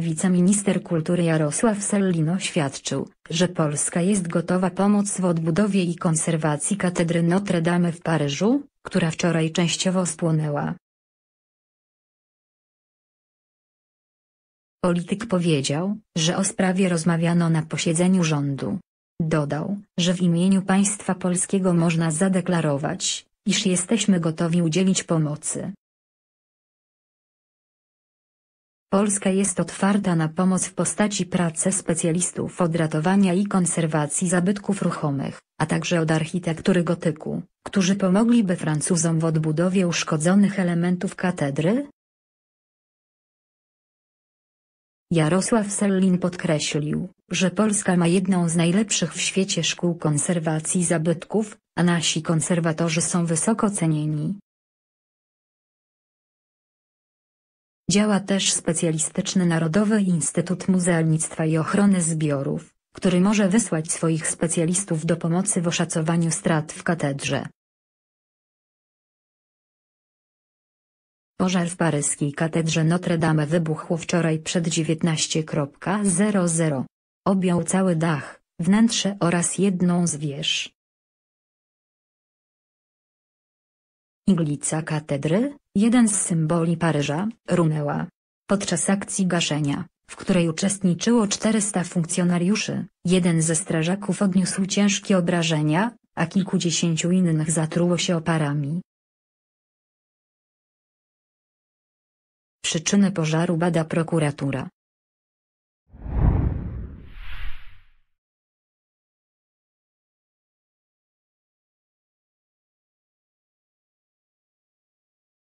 wiceminister kultury Jarosław Sellin oświadczył, że Polska jest gotowa pomóc w odbudowie i konserwacji katedry Notre Dame w Paryżu, która wczoraj częściowo spłonęła. Polityk powiedział, że o sprawie rozmawiano na posiedzeniu rządu. Dodał, że w imieniu państwa polskiego można zadeklarować, iż jesteśmy gotowi udzielić pomocy. Polska jest otwarta na pomoc w postaci pracy specjalistów od ratowania i konserwacji zabytków ruchomych, a także od architektury gotyku, którzy pomogliby Francuzom w odbudowie uszkodzonych elementów katedry, Jarosław Sellin podkreślił, że Polska ma jedną z najlepszych w świecie szkół konserwacji zabytków, a nasi konserwatorzy są wysoko cenieni. Działa też specjalistyczny Narodowy Instytut Muzealnictwa i Ochrony Zbiorów, który może wysłać swoich specjalistów do pomocy w oszacowaniu strat w katedrze. Pożar w paryskiej katedrze Notre Dame wybuchł wczoraj przed 19.00. Objął cały dach, wnętrze oraz jedną z wież. Iglica katedry, jeden z symboli Paryża, runęła. Podczas akcji gaszenia, w której uczestniczyło 400 funkcjonariuszy, jeden ze strażaków odniósł ciężkie obrażenia, a kilkudziesięciu innych zatruło się oparami. Przyczyny pożaru bada prokuratura.